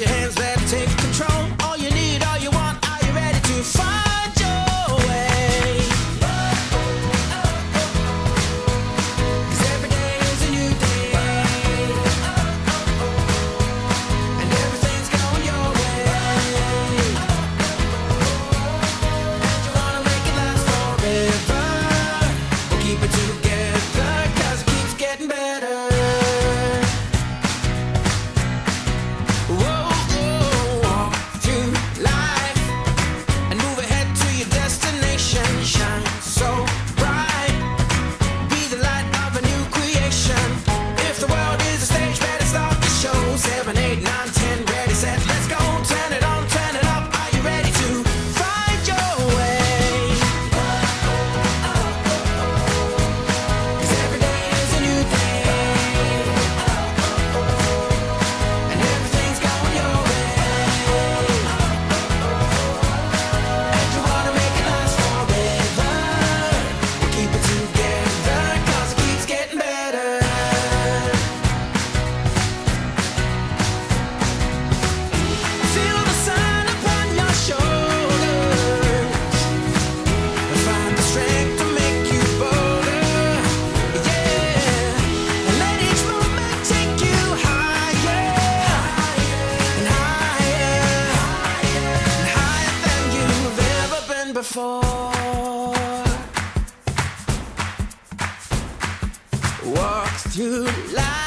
your hands for. Walks through life.